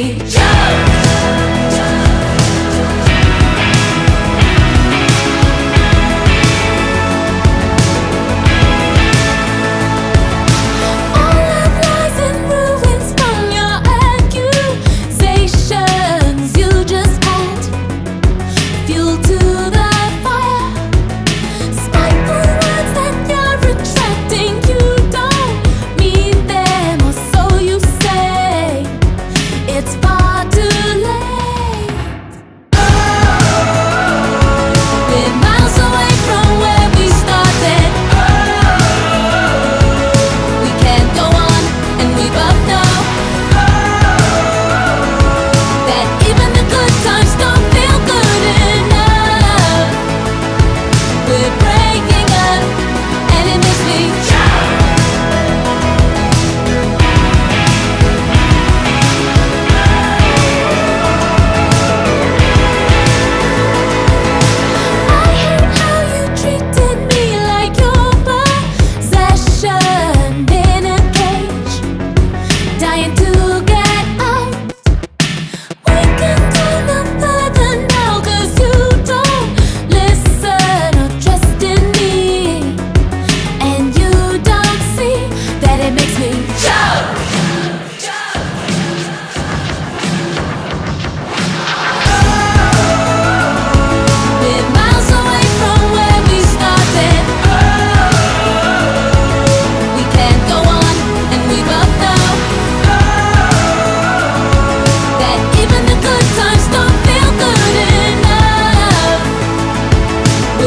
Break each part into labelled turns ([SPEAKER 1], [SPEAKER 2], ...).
[SPEAKER 1] me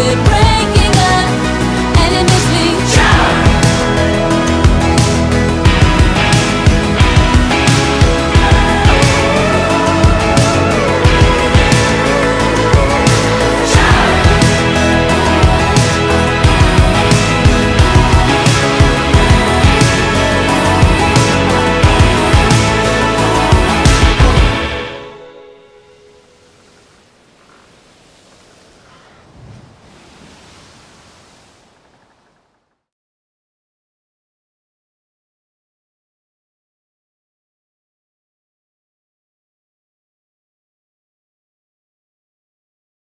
[SPEAKER 1] it.